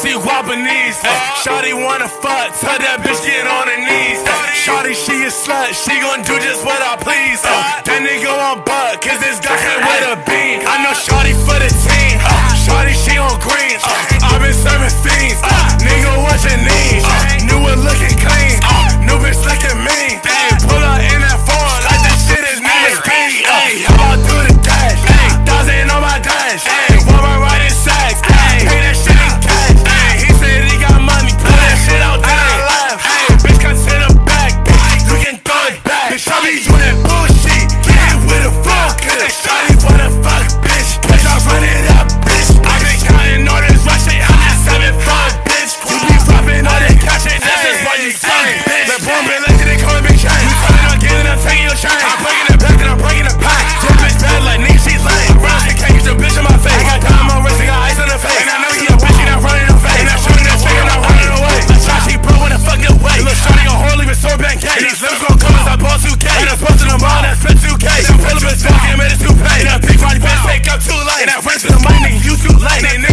See Wabanese. Hey. Shawty wanna fuck, tell that bitch get on her knees. Hey. Shawty, she a slut, she gon' do just what I please. Uh, that nigga on buck, cause this guy with a bean. I know Shawty Shawty, what I went to the money, you too light.